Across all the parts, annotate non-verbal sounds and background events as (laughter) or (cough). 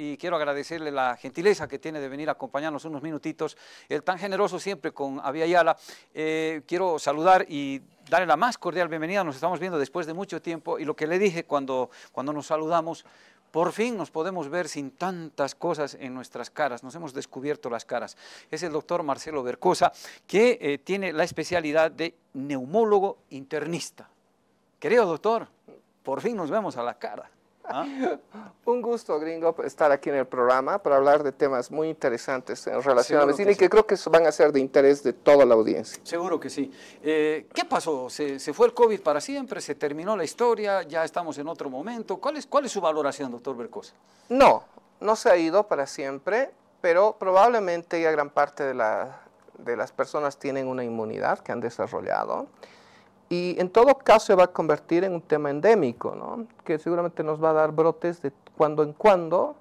y quiero agradecerle la gentileza que tiene de venir a acompañarnos unos minutitos, el tan generoso siempre con Avia. Eh, quiero saludar y darle la más cordial bienvenida, nos estamos viendo después de mucho tiempo y lo que le dije cuando, cuando nos saludamos, por fin nos podemos ver sin tantas cosas en nuestras caras, nos hemos descubierto las caras. Es el doctor Marcelo Bercosa, que eh, tiene la especialidad de neumólogo internista. Querido doctor, por fin nos vemos a la cara. ¿Ah? (laughs) Un gusto, gringo, estar aquí en el programa para hablar de temas muy interesantes en relación a la medicina y que creo que van a ser de interés de toda la audiencia. Seguro que sí. Eh, ¿Qué pasó? ¿Se, ¿Se, fue el COVID para siempre? ¿Se terminó la historia? ¿Ya estamos en otro momento? ¿Cuál es, cuál es su valoración, doctor Bercosa? No, no se ha ido para siempre, pero probablemente ya gran parte de, la, de las personas tienen una inmunidad que han desarrollado y en todo caso se va a convertir en un tema endémico, ¿no? que seguramente nos va a dar brotes de cuando en cuando,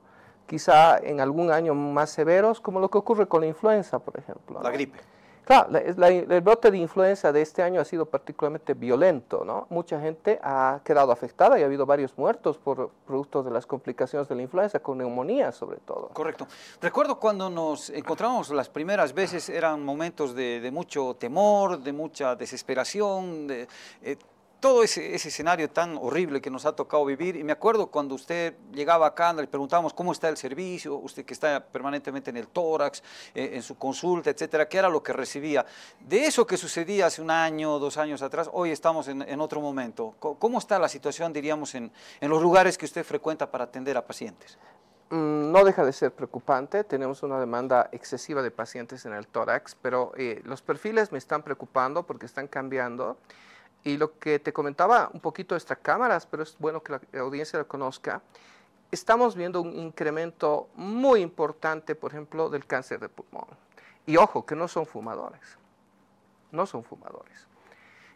quizá en algún año más severos, como lo que ocurre con la influenza, por ejemplo. La gripe. Claro, el brote de influenza de este año ha sido particularmente violento, ¿no? Mucha gente ha quedado afectada y ha habido varios muertos por producto de las complicaciones de la influenza, con neumonía sobre todo. Correcto. Recuerdo cuando nos encontramos las primeras veces, eran momentos de, mucho temor, de mucha desesperación, de, eh, todo ese, escenario tan horrible que nos ha tocado vivir. Y me acuerdo cuando usted llegaba acá, le preguntábamos cómo está el servicio, usted que está permanentemente en el tórax, eh, en su consulta, etcétera, qué era lo que recibía. De eso que sucedía hace un año, dos años atrás, hoy estamos en, otro momento. ¿Cómo está la situación, diríamos, en, los lugares que usted frecuenta para atender a pacientes? Mm, no deja de ser preocupante, tenemos una demanda excesiva de pacientes en el tórax, pero eh, los perfiles me están preocupando porque están cambiando. Y lo que te comentaba un poquito de estas cámaras, pero es bueno que la audiencia lo conozca, estamos viendo un incremento muy importante, por ejemplo, del cáncer de pulmón. Y ojo, que no son fumadores, no son fumadores.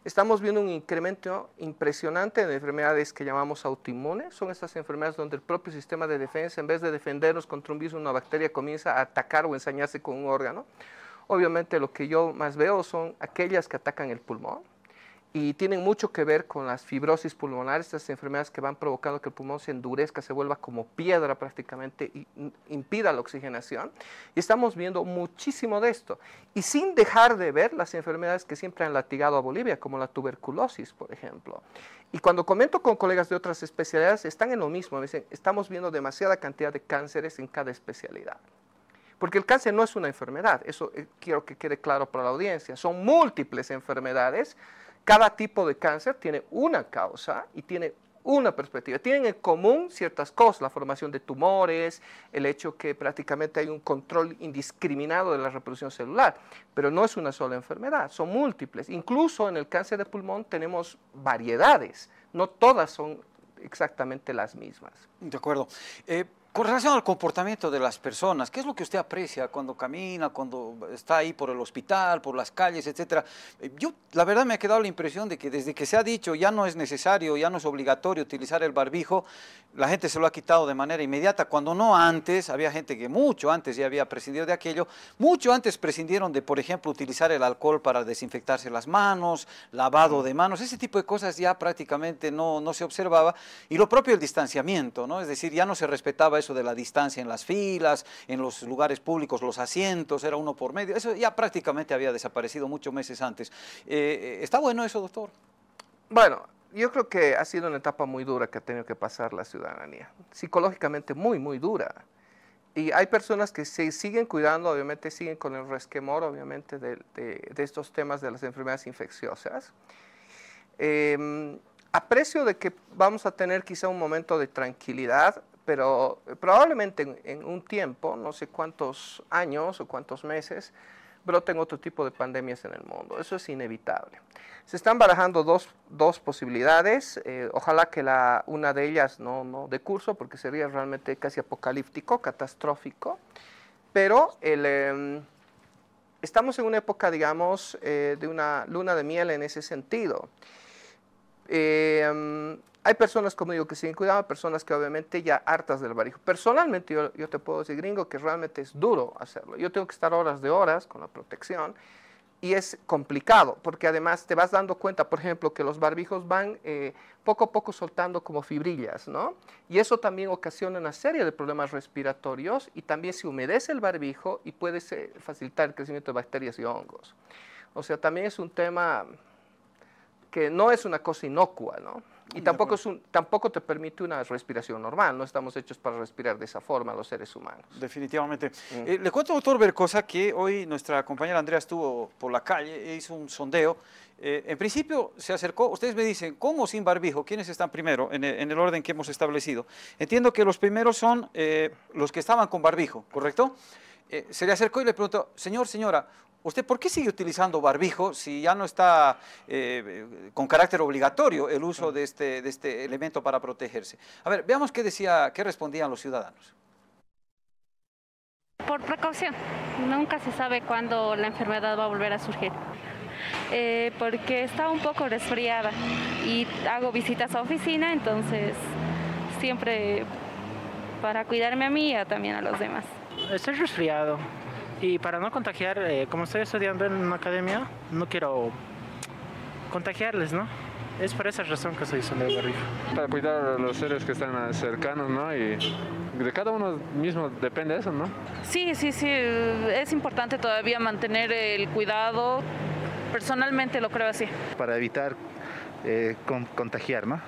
Estamos viendo un incremento impresionante de enfermedades que llamamos autoinmunes. Son estas enfermedades donde el propio sistema de defensa, en vez de defendernos contra un virus, una bacteria, comienza a atacar o ensañarse con un órgano. Obviamente lo que yo más veo son aquellas que atacan el pulmón, y tienen mucho que ver con las fibrosis pulmonares, estas enfermedades que van provocando que el pulmón se endurezca, se vuelva como piedra prácticamente y impida la oxigenación. Y estamos viendo muchísimo de esto. Y sin dejar de ver las enfermedades que siempre han latigado a Bolivia, como la tuberculosis, por ejemplo. Y cuando comento con colegas de otras especialidades, están en lo mismo. Me dicen, estamos viendo demasiada cantidad de cánceres en cada especialidad. Porque el cáncer no es una enfermedad, eso eh, quiero que quede claro para la audiencia. Son múltiples enfermedades cada tipo de cáncer tiene una causa y tiene una perspectiva. Tienen en común ciertas cosas, la formación de tumores, el hecho que prácticamente hay un control indiscriminado de la reproducción celular, pero no es una sola enfermedad, son múltiples. Incluso en el cáncer de pulmón tenemos variedades, no todas son exactamente las mismas. De acuerdo. Eh, con relación al comportamiento de las personas, ¿qué es lo que usted aprecia cuando camina, cuando está ahí por el hospital, por las calles, etcétera? Yo, la verdad, me ha quedado la impresión de que desde que se ha dicho ya no es necesario, ya no es obligatorio utilizar el barbijo, la gente se lo ha quitado de manera inmediata, cuando no antes, había gente que mucho antes ya había prescindido de aquello, mucho antes prescindieron de, por ejemplo, utilizar el alcohol para desinfectarse las manos, lavado de manos, ese tipo de cosas ya prácticamente no, no se observaba, y lo propio el distanciamiento, ¿no? Es decir, ya no se respetaba eso de la distancia en las filas, en los lugares públicos, los asientos, era uno por medio. Eso ya prácticamente había desaparecido muchos meses antes. Eh, ¿Está bueno eso, doctor? Bueno, yo creo que ha sido una etapa muy dura que ha tenido que pasar la ciudadanía. Psicológicamente muy, muy dura. Y hay personas que se siguen cuidando, obviamente siguen con el resquemor, obviamente, de, estos temas de las enfermedades infecciosas. Em, aprecio de que vamos a tener quizá un momento de tranquilidad, pero probablemente en, un tiempo, no sé cuántos años o cuántos meses, broten otro tipo de pandemias en el mundo. Eso es inevitable. Se están barajando dos, dos posibilidades. Eh, ojalá que la, una de ellas no, no de curso, porque sería realmente casi apocalíptico, catastrófico. Pero el, em, estamos en una época, digamos, eh, de una luna de miel en ese sentido. Eh, hay personas, como digo, que siguen cuidando, personas que obviamente ya hartas del barbijo. Personalmente, yo, yo, te puedo decir, gringo, que realmente es duro hacerlo. Yo tengo que estar horas de horas con la protección y es complicado, porque además te vas dando cuenta, por ejemplo, que los barbijos van eh, poco a poco soltando como fibrillas, ¿no? Y eso también ocasiona una serie de problemas respiratorios y también se humedece el barbijo y puede facilitar el crecimiento de bacterias y hongos. O sea, también es un tema que no es una cosa inocua, ¿no? Y tampoco, es un, tampoco te permite una respiración normal, no estamos hechos para respirar de esa forma los seres humanos. Definitivamente. Mm. Eh, le cuento, doctor Bercosa, que hoy nuestra compañera Andrea estuvo por la calle, e hizo un sondeo. Eh, en principio se acercó, ustedes me dicen, ¿con o sin barbijo? ¿Quiénes están primero en el, orden que hemos establecido? Entiendo que los primeros son eh, los que estaban con barbijo, ¿correcto? se le acercó y le preguntó, señor, señora, ¿Usted por qué sigue utilizando barbijo si ya no está eh, con carácter obligatorio el uso de este, de este elemento para protegerse? A ver, veamos qué decía, qué respondían los ciudadanos. Por precaución. Nunca se sabe cuándo la enfermedad va a volver a surgir. Eh, porque está un poco resfriada y hago visitas a oficina, entonces siempre para cuidarme a mí y también a los demás. Estoy resfriado. Y para no contagiar, eh, como estoy estudiando en una academia, no quiero contagiarles, ¿no? Es por esa razón que estoy usando el barrijo. Para cuidar a los seres que están cercanos, ¿no? Y de cada uno mismo depende eso, ¿no? Sí, sí, sí. Es importante todavía mantener el cuidado. Personalmente lo creo así. Para evitar eh, contagiar, ¿no?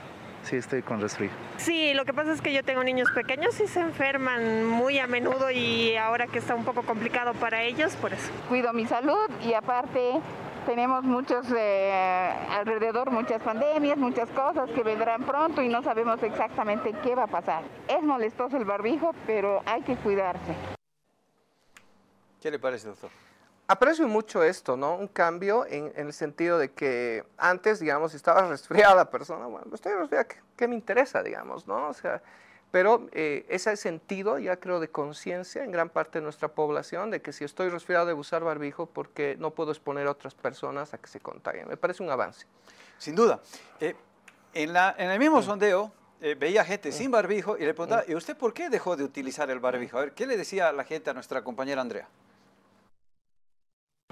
Sí estoy con resfrío. Sí, lo que pasa es que yo tengo niños pequeños y se enferman muy a menudo y ahora que está un poco complicado para ellos, por eso. Cuido mi salud y aparte tenemos muchos eh, alrededor, muchas pandemias, muchas cosas que vendrán pronto y no sabemos exactamente qué va a pasar. Es molestoso el barbijo, pero hay que cuidarse. ¿Qué le parece, doctor? Aprecio mucho esto, ¿no? Un cambio en, el sentido de que antes, digamos, si estaba (laughs) resfriada la persona, bueno, estoy resfriada, ¿qué, me interesa, digamos, no? O sea, pero eh, ese sentido, ya creo, de conciencia en gran parte de nuestra población, de que si estoy resfriado debo usar barbijo porque no puedo exponer a otras personas a que se contagien. Me parece un avance. Sin duda. Eh, en, la, en el mismo sondeo, eh, veía gente sin barbijo y le preguntaba, ¿y usted por qué dejó de utilizar el barbijo? A ver, ¿qué le decía la gente a nuestra compañera Andrea?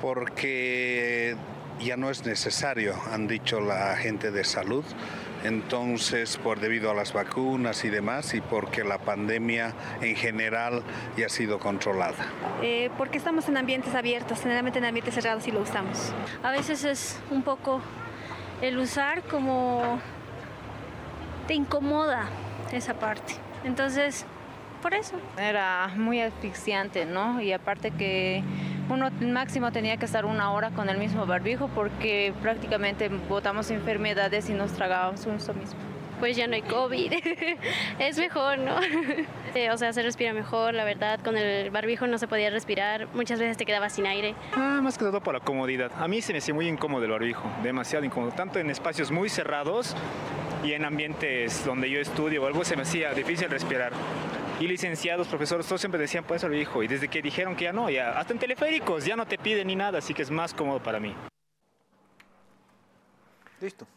Porque ya no es necesario, han dicho la gente de salud. Entonces, por debido a las vacunas y demás, y porque la pandemia en general ya ha sido controlada. Eh, porque estamos en ambientes abiertos, generalmente en ambientes cerrados y lo usamos. A veces es un poco el usar como te incomoda esa parte. Entonces, por eso. Era muy asfixiante, ¿no? Y aparte que uno máximo tenía que estar una hora con el mismo barbijo porque prácticamente botamos enfermedades y nos tragábamos eso mismo. Pues ya no hay COVID, (laughs) es mejor, ¿no? (laughs) o sea, se respira mejor, la verdad, con el barbijo no se podía respirar, muchas veces te quedaba sin aire. Ah, más que todo por la comodidad. A mí se me hacía muy incómodo el barbijo, demasiado incómodo, tanto en espacios muy cerrados y en ambientes donde yo estudio o algo se me hacía difícil respirar y licenciados, profesores, todos siempre decían, pues eso hijo. Y desde que dijeron que ya no, ya hasta en teleféricos ya no te piden ni nada, así que es más cómodo para mí. Listo.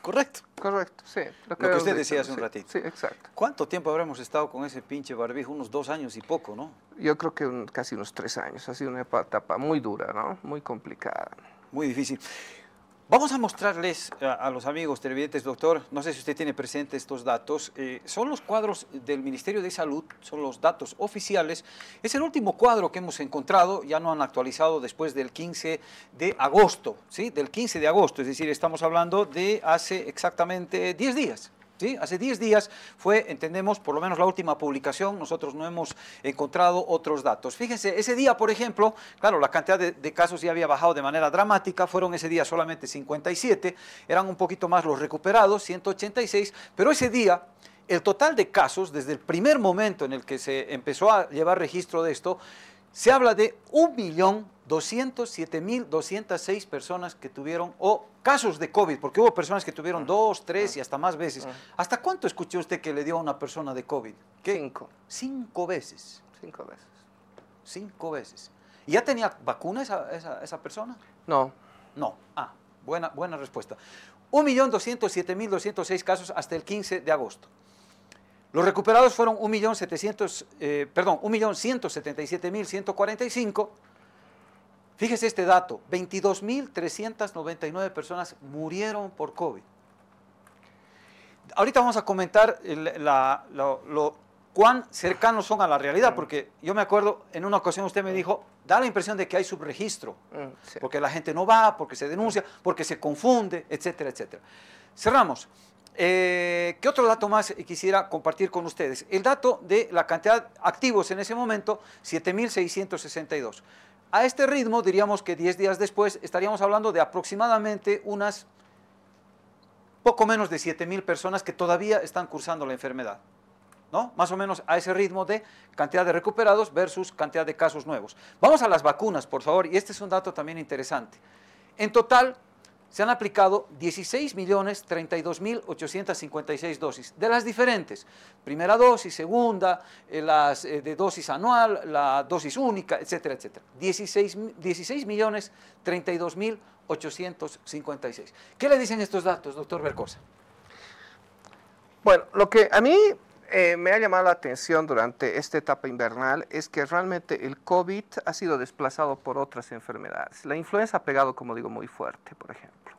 Correcto. Correcto, sí. Lo que, usted decía hace un ratito. Sí, exacto. ¿Cuánto tiempo habremos estado con ese pinche barbijo? Unos dos años y poco, ¿no? Yo creo que casi unos tres años. Ha sido una etapa muy dura, ¿no? Muy complicada. Muy difícil. Vamos a mostrarles a, los amigos televidentes, doctor, no sé si usted tiene presente estos datos, eh, son los cuadros del Ministerio de Salud, son los datos oficiales, es el último cuadro que hemos encontrado, ya no han actualizado después del 15 de agosto, ¿sí? Del 15 de agosto, es decir, estamos hablando de hace exactamente 10 días. Hace 10 días fue, entendemos, por lo menos la última publicación, nosotros no hemos encontrado otros datos. Fíjense, ese día, por ejemplo, claro, la cantidad de, de, casos ya había bajado de manera dramática, fueron ese día solamente 57, eran un poquito más los recuperados, 186, pero ese día el total de casos, desde el primer momento en el que se empezó a llevar registro de esto, se habla de 1.207.206 personas que tuvieron, o casos de COVID, porque hubo personas que tuvieron dos, tres y hasta más veces. ¿Hasta cuánto escuchó usted que le dio a una persona de COVID? Cinco. Cinco veces. Cinco veces. Cinco veces. ¿Y ya tenía vacuna esa, esa, persona? No. No. Ah, buena, buena respuesta. 1.207.206 casos hasta el 15 de agosto. Los recuperados fueron 1.700, eh, perdón, 1.177.145 Fíjese este dato, 22.399 personas murieron por COVID. Ahorita vamos a comentar el- la- lo, lo- cuán cercanos son a la realidad, porque yo me acuerdo, en una ocasión usted me dijo, da la impresión de que hay subregistro, porque la gente no va, porque se denuncia, porque se confunde, etcétera, etcétera. Cerramos. Eh, ¿Qué otro dato más quisiera compartir con ustedes? El dato de la cantidad de activos en ese momento, 7.662. A este ritmo, diríamos que 10 días después, estaríamos hablando de aproximadamente unas poco menos de 7.000 personas que todavía están cursando la enfermedad. ¿no? Más o menos a ese ritmo de cantidad de recuperados versus cantidad de casos nuevos. Vamos a las vacunas, por favor, y este es un dato también interesante. En total, se han aplicado 16.032.856 dosis, de las diferentes. Primera dosis, segunda, eh, las eh, de dosis anual, la dosis única, etcétera, etcétera. 16 16.032.856. ¿Qué le dicen estos datos, doctor Bercosa? Bueno, lo que a mí eh, me ha llamado la atención durante esta etapa invernal es que realmente el COVID ha sido desplazado por otras enfermedades. La influenza ha pegado, como digo, muy fuerte, por ejemplo.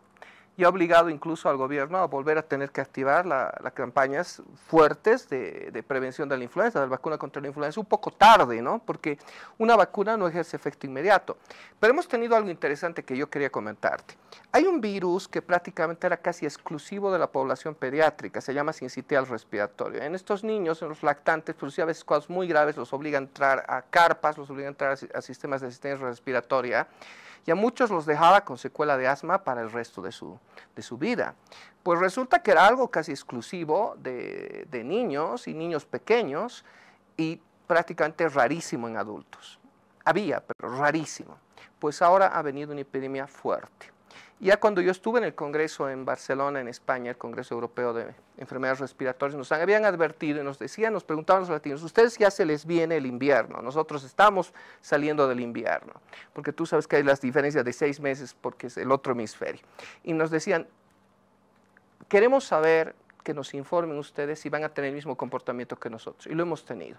Y ha obligado incluso al gobierno a volver a tener que activar las campañas fuertes de, prevención de la influenza, de la vacuna contra la influenza, un poco tarde, ¿no? Porque una vacuna no ejerce efecto inmediato. Pero hemos tenido algo interesante que yo quería comentarte. Hay un virus que prácticamente era casi exclusivo de la población pediátrica, se llama sincitial respiratorio. En estos niños, en los lactantes, producía a veces cosas muy graves, los obliga a entrar a carpas, los obliga a entrar a, a sistemas de asistencia respiratoria y a muchos los dejaba con secuela de asma para el resto de su, de su vida. Pues resulta que era algo casi exclusivo de, de niños y niños pequeños y prácticamente rarísimo en adultos. Había, pero rarísimo. Pues ahora ha venido una epidemia fuerte. Ya cuando yo estuve en el Congreso en Barcelona, en España, el Congreso Europeo de Enfermedades Respiratorias, nos habían advertido y nos decían, nos preguntaban los latinos, ustedes ya se les viene el invierno, nosotros estamos saliendo del invierno, porque tú sabes que hay las diferencias de seis meses porque es el otro hemisferio. Y nos decían, queremos saber que nos informen ustedes si van a tener el mismo comportamiento que nosotros, y lo hemos tenido.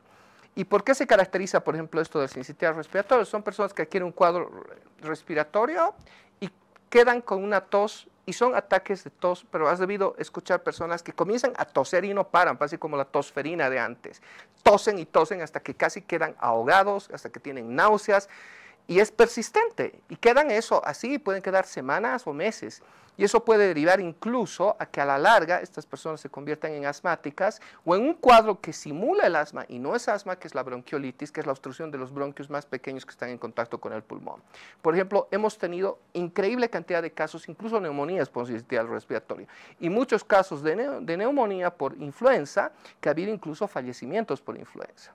¿Y por qué se caracteriza, por ejemplo, esto del sincitial respiratorio? Son personas que adquieren un cuadro respiratorio y quedan con una tos y son ataques de tos, pero has debido escuchar personas que comienzan a toser y no paran, así como la tosferina de antes. Tosen y tosen hasta que casi quedan ahogados, hasta que tienen náuseas y es persistente y quedan eso así, pueden quedar semanas o meses. Y eso puede derivar incluso a que a la larga estas personas se conviertan en asmáticas o en un cuadro que simula el asma y no es asma, que es la bronquiolitis, que es la obstrucción de los bronquios más pequeños que están en contacto con el pulmón. Por ejemplo, hemos tenido increíble cantidad de casos, incluso neumonías por sincitial respiratorio, y muchos casos de, de neumonía por influenza, que ha habido incluso fallecimientos por influenza,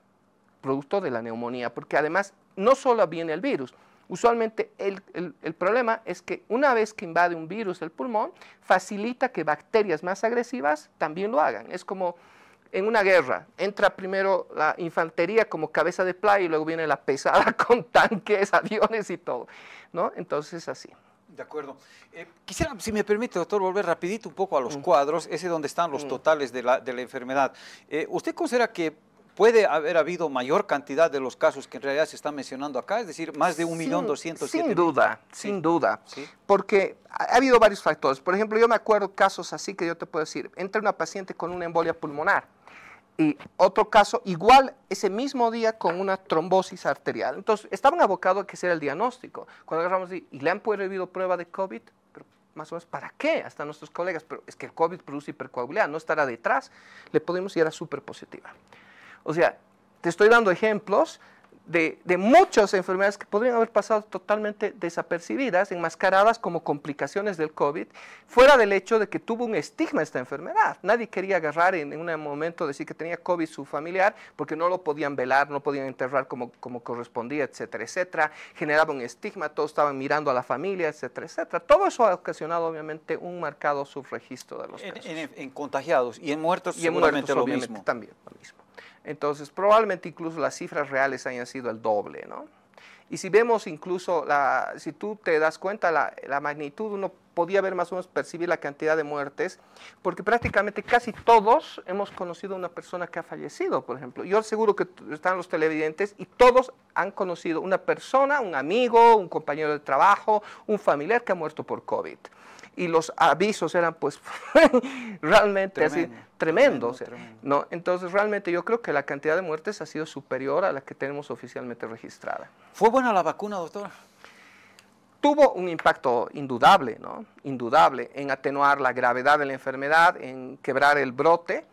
producto de la neumonía, porque además no solo viene el virus, Usualmente el, el, el, problema es que una vez que invade un virus el pulmón, facilita que bacterias más agresivas también lo hagan. Es como en una guerra, entra primero la infantería como cabeza de playa y luego viene la pesada (laughs) con tanques, aviones y todo. ¿no? Entonces así. De acuerdo. Eh, quisiera, si me permite, doctor, volver rapidito un poco a los mm. cuadros, ese donde están los mm. totales de la, de la enfermedad. Eh, ¿Usted considera que puede haber habido mayor cantidad de los casos que en realidad se están mencionando acá, es decir, más de 1.200.000. Sin duda, sí. sin duda, ¿Sí? porque ha habido varios factores. Por ejemplo, yo me acuerdo casos así que yo te puedo decir, entra una paciente con una embolia pulmonar y otro caso igual ese mismo día con una trombosis arterial. Entonces, estaban abocados a que sea el diagnóstico. Cuando agarramos y, y le han prohibido prueba de COVID, pero más o menos, ¿para qué? Hasta nuestros colegas, pero es que el COVID produce hipercoagulidad, no estará detrás, le podemos ir a súper positiva. O sea, te estoy dando ejemplos de, de, muchas enfermedades que podrían haber pasado totalmente desapercibidas, enmascaradas como complicaciones del COVID, fuera del hecho de que tuvo un estigma esta enfermedad. Nadie quería agarrar en, en un momento decir que tenía COVID su familiar porque no lo podían velar, no podían enterrar como, como correspondía, etcétera, etcétera. Generaba un estigma, todos estaban mirando a la familia, etcétera, etcétera. Todo eso ha ocasionado obviamente un marcado subregistro de los casos. En, en, en contagiados y en muertos y en seguramente muertos, lo obviamente, mismo. También lo mismo. Entonces, probablemente incluso las cifras reales hayan sido el doble, ¿no? Y si vemos incluso, la, si tú te das cuenta la, magnitud, uno podía ver más o menos percibir la cantidad de muertes, porque prácticamente casi todos hemos conocido una persona que ha fallecido, por ejemplo. Yo seguro que están los televidentes y todos han conocido una persona, un amigo, un compañero de trabajo, un familiar que ha muerto por COVID y los avisos eran pues (laughs) realmente así tremendos. ¿no? Entonces realmente yo creo que la cantidad de muertes ha sido superior a la que tenemos oficialmente registrada. ¿Fue buena la vacuna, doctor? Tuvo un impacto indudable, ¿no? Indudable en atenuar la gravedad de la enfermedad, en quebrar el brote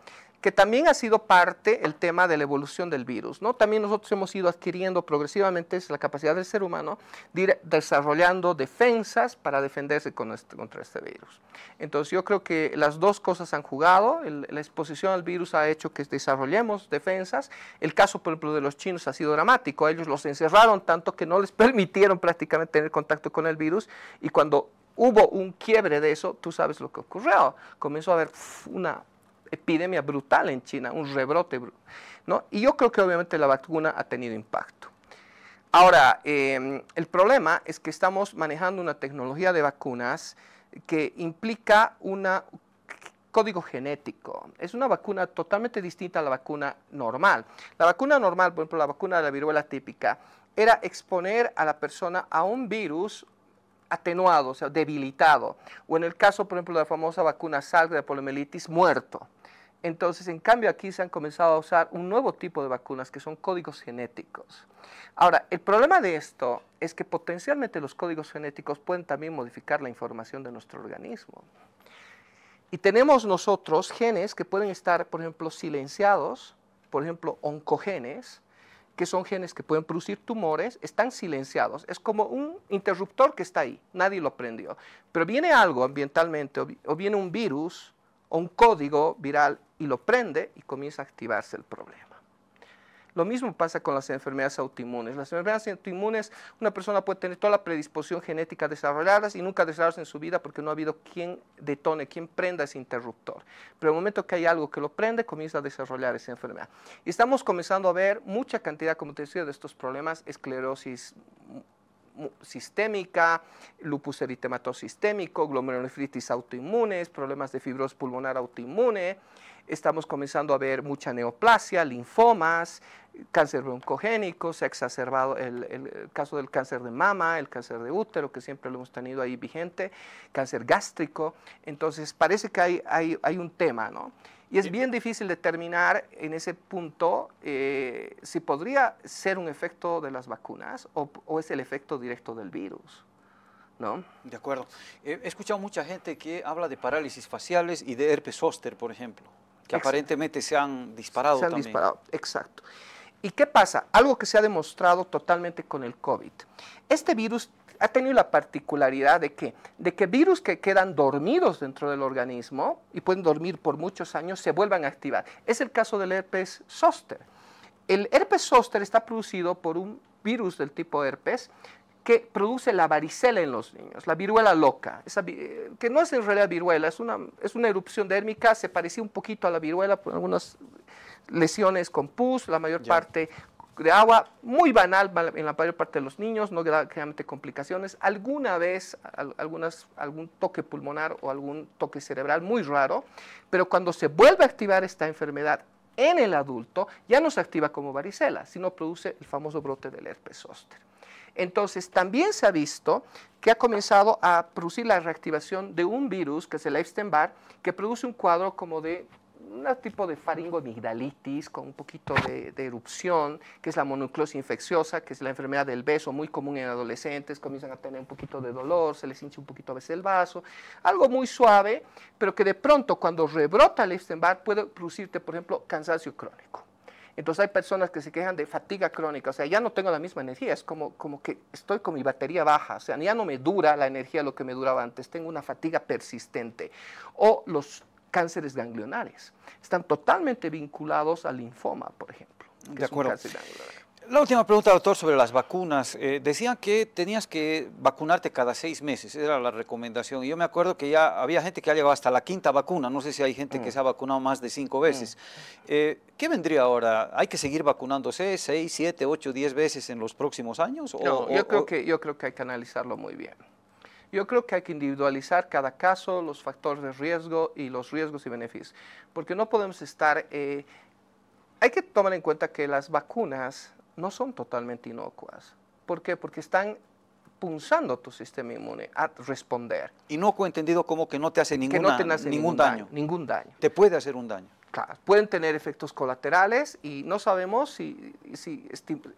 que también ha sido parte el tema de la evolución del virus. ¿no? También nosotros hemos ido adquiriendo progresivamente la capacidad del ser humano de ir desarrollando defensas para defenderse contra este virus. Entonces yo creo que las dos cosas han jugado, la exposición al virus ha hecho que desarrollemos defensas. El caso, por ejemplo, de los chinos ha sido dramático. Ellos los encerraron tanto que no les (laughs) permitieron prácticamente tener contacto con el virus y cuando hubo un quiebre de eso, tú sabes lo que ocurrió. Comenzó a haber una epidemia brutal en China, un rebrote. ¿no? Y yo creo que obviamente la vacuna ha tenido impacto. Ahora, em, el problema es que estamos manejando una tecnología de vacunas que implica un código genético. Es una vacuna totalmente distinta a la vacuna normal. La vacuna normal, por ejemplo, la vacuna de la viruela típica, era exponer a la persona a un virus atenuado, o sea, debilitado. O en el caso, por ejemplo, de la famosa vacuna SARS de poliomielitis, muerto. Entonces, en cambio, aquí se han comenzado a usar un nuevo tipo de vacunas que son códigos genéticos. Ahora, el problema de esto es que potencialmente los códigos genéticos pueden también modificar la información de nuestro organismo. Y tenemos nosotros genes que pueden estar, por ejemplo, silenciados, por ejemplo, oncogenes, que son genes que pueden producir tumores, están silenciados. Es como un interruptor que está ahí, nadie lo prendió. Pero viene algo ambientalmente, o viene un virus, o un código viral, y lo prende y comienza a activarse el problema. Lo mismo pasa con las enfermedades autoinmunes. Las enfermedades autoinmunes, una persona puede tener toda la predisposición genética desarrolladas y nunca desarrollarse en su vida porque no ha habido quien detone, quien prenda ese interruptor. Pero el momento que hay algo que lo prende, comienza a desarrollar esa enfermedad. Y estamos comenzando a ver mucha cantidad, como te decía, de estos problemas, esclerosis sistémica, lupus eritematoso sistémico, glomerulonefritis autoinmunes, problemas de fibrosis pulmonar autoinmune, Estamos comenzando a ver mucha neoplasia, linfomas, cáncer broncogénico, se ha exacerbado el, caso del cáncer de mama, el cáncer de útero, que siempre lo hemos tenido ahí vigente, cáncer gástrico. Entonces, parece que hay, hay, un tema, ¿no? Y es bien difícil determinar en ese punto eh, si podría ser un efecto de las vacunas o, o es el efecto directo del virus. ¿No? De acuerdo. He escuchado mucha gente que habla de parálisis faciales y de herpes zóster, por ejemplo que aparentemente se han disparado. Se han disparado, exacto. ¿Y qué pasa? Algo que se ha demostrado totalmente con el COVID. Este virus ha tenido la particularidad de que, de que virus que quedan dormidos dentro del organismo y pueden dormir por muchos años se vuelvan a activar. Es el caso del herpes zóster. El herpes zóster está producido por un virus del tipo herpes que produce la varicela en los niños, la viruela loca, que no es en realidad viruela, es una, es una erupción dérmica, se parecía un poquito a la viruela por algunas lesiones con pus, la mayor parte de agua, muy banal en la mayor parte de los niños, no realmente complicaciones, alguna vez algunas, algún toque pulmonar o algún toque cerebral muy raro, pero cuando se vuelve a activar esta enfermedad en el adulto, ya no se activa como varicela, sino produce el famoso brote del herpes zóster. Entonces, también se ha visto que ha comenzado a producir la reactivación de un virus, que es el Epstein-Barr, que produce un cuadro como de un tipo de faringoamigdalitis con un poquito de, erupción, que es la mononucleosis infecciosa, que es la enfermedad del beso muy común en adolescentes, comienzan a tener un poquito de dolor, se les hincha un poquito a veces el vaso, algo muy suave, pero que de pronto cuando rebrota el Epstein-Barr puede producirte, por ejemplo, cansancio crónico. Entonces hay personas que se quejan de fatiga crónica, o sea, ya no tengo la misma energía, es como, como que estoy con mi batería baja, o sea, ya no me dura la energía lo que me duraba antes, tengo una fatiga persistente. O los cánceres ganglionales están totalmente vinculados al linfoma, por ejemplo. De acuerdo. La última pregunta, doctor, sobre las vacunas. Eh, decían que tenías que vacunarte cada seis meses, era la recomendación. Y yo me acuerdo que ya había gente que ha llegado hasta la quinta vacuna, no sé si hay gente que mm. se ha vacunado más de cinco veces. Mm. Eh, ¿Qué vendría ahora? ¿Hay que seguir vacunándose seis, siete, ocho, diez veces en los próximos años? no, yo, creo que, yo creo que hay que analizarlo muy bien. Yo creo que hay que individualizar cada caso, los factores de riesgo y los riesgos y beneficios, porque no podemos estar... Eh, hay que tomar en cuenta que las vacunas no son totalmente inocuas. ¿Por qué? Porque están punzando tu sistema inmune a responder. Inocuo entendido como que no te hace, ningún, daño, Ningún daño. Te puede hacer un daño. Pueden tener efectos colaterales y no sabemos si, si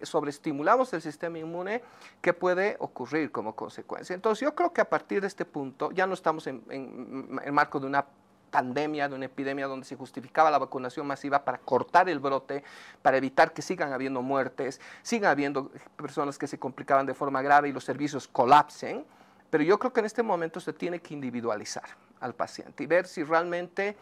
sobreestimulamos el sistema inmune, qué puede ocurrir como consecuencia. Entonces yo creo que a partir de este punto ya no estamos en, en el marco de una pandemia, de una epidemia donde se justificaba la vacunación masiva para cortar el brote, para evitar que sigan habiendo muertes, sigan habiendo personas que se complicaban de forma grave y los servicios colapsen. Pero yo creo que en este momento se tiene que individualizar al paciente y ver si realmente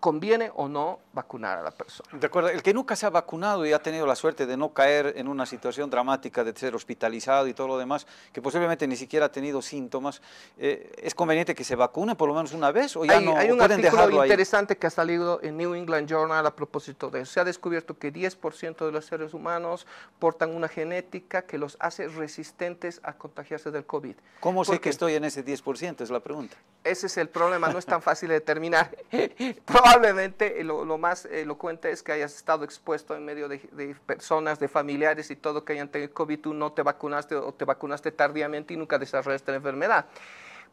conviene o no vacunar a la persona. De acuerdo, el que nunca se ha vacunado y ha tenido la suerte de no caer en una situación dramática, de ser hospitalizado y todo lo demás, que posiblemente ni siquiera ha tenido síntomas, eh, ¿es conveniente que se vacune por lo menos una vez o ya hay, no hay un artículo interesante que ha salido en New England Journal a propósito de eso. Se ha descubierto que 10% de los seres humanos portan una genética que los hace resistentes a contagiarse del COVID. ¿Cómo sé que estoy en ese 10%? Es la pregunta. Ese es el problema, no es tan fácil de determinar. (laughs) Probablemente lo, más elocuente es que hayas estado expuesto en medio de, personas, de familiares y todo que hayan tenido COVID, tú no te vacunaste o te vacunaste tardíamente y nunca desarrollaste la enfermedad.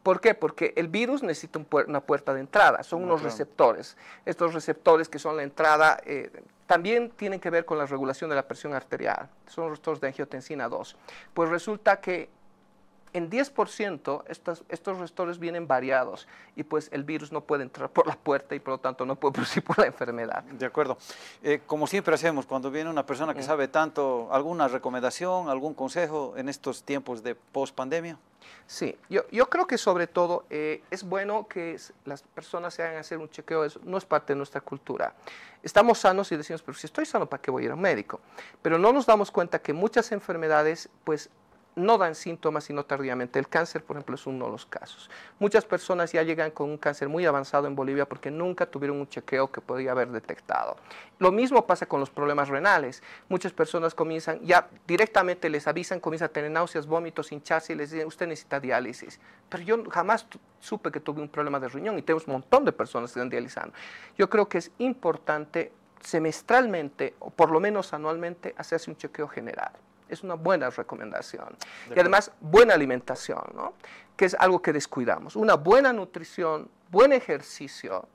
¿Por qué? Porque el virus necesita una puerta de entrada, son unos receptores. Estos receptores que son la entrada eh, también tienen que ver con la regulación de la presión arterial, son receptores de angiotensina 2. Pues resulta que en 10% estos, estos restores vienen variados y pues el virus no puede entrar por la puerta y por lo tanto no puede producir por la enfermedad. De acuerdo. Eh, como siempre hacemos, cuando viene una persona que mm. sabe tanto, ¿alguna recomendación, algún consejo en estos tiempos de post-pandemia? Sí, yo, yo, creo que sobre todo eh, es bueno que las personas se hagan hacer un chequeo, eso no es parte de nuestra cultura. Estamos sanos y decimos, pero si estoy sano, ¿para qué voy a ir a un médico? Pero no nos damos cuenta que muchas enfermedades, pues no dan síntomas sino tardíamente. El cáncer, por ejemplo, es uno de los casos. Muchas personas ya llegan con un cáncer muy avanzado en Bolivia porque nunca tuvieron un chequeo que podía haber detectado. Lo mismo pasa con los problemas renales. Muchas personas comienzan, ya directamente les avisan, comienzan a tener náuseas, vómitos, hincharse y les dicen, usted necesita diálisis. Pero yo jamás supe que tuve un problema de riñón y tenemos un montón de personas que están dializando. Yo creo que es importante semestralmente o por lo menos anualmente hacerse un chequeo general es una buena recomendación. y además, buena alimentación, ¿no? que es algo que descuidamos. Una buena nutrición, buen ejercicio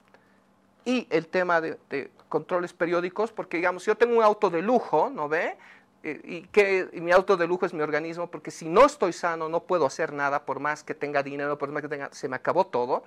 y el tema de, de controles periódicos, porque digamos, si yo tengo un auto de lujo, ¿no ve? Y que mi auto de lujo es mi organismo, porque si no estoy sano no puedo hacer nada, por más que tenga dinero, por más que tenga, se me acabó todo.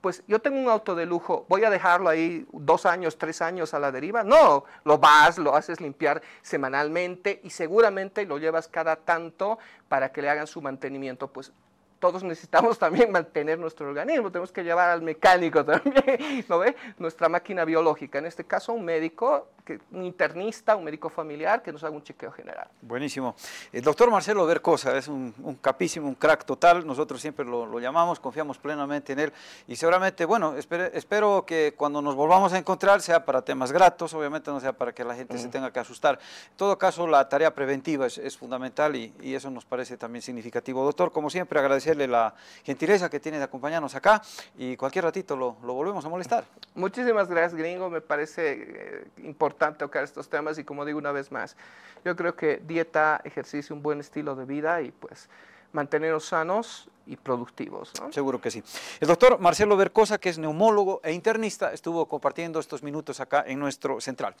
Pues yo tengo un auto de lujo, ¿voy a dejarlo ahí dos años, tres años a la deriva? No, lo vas, lo haces limpiar semanalmente y seguramente lo llevas cada tanto para que le hagan su mantenimiento. Pues todos necesitamos (laughs) también mantener nuestro organismo, tenemos que llevar al mecánico (laughs) también, ¿no ve? Nuestra máquina biológica, en este caso un médico, que, un internista, un médico familiar que nos haga un chequeo general. Buenísimo. El doctor Marcelo Vercosa es un, capísimo, un crack total, nosotros siempre lo, llamamos, confiamos plenamente en él y seguramente, bueno, espero, que cuando nos volvamos a encontrar sea para temas gratos, obviamente no sea para que la gente se tenga que asustar. En todo caso, la tarea preventiva es, fundamental y, y eso nos parece también significativo. Doctor, como siempre, agradecemos la gentileza que tiene de acompañarnos acá y cualquier ratito lo, volvemos a molestar. Muchísimas gracias, gringo. Me parece eh, importante tocar estos temas y como digo una vez más, yo creo que dieta, ejercicio, un buen estilo de vida y pues mantenernos sanos y productivos. Seguro que sí. El doctor Marcelo Vercosa, que es neumólogo e internista, estuvo compartiendo estos minutos acá en nuestro central.